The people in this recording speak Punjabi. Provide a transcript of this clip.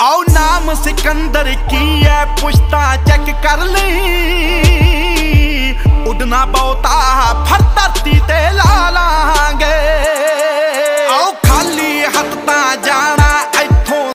ਆਓ ਨਾਮ ਸਿਕੰਦਰ ਕੀ ਐ? ਪੁਸ਼ਤਾ ਚੈੱਕ ਕਰ ਲਈ। ਉਡਨਾ ਬਹੁਤਾ ਫਰ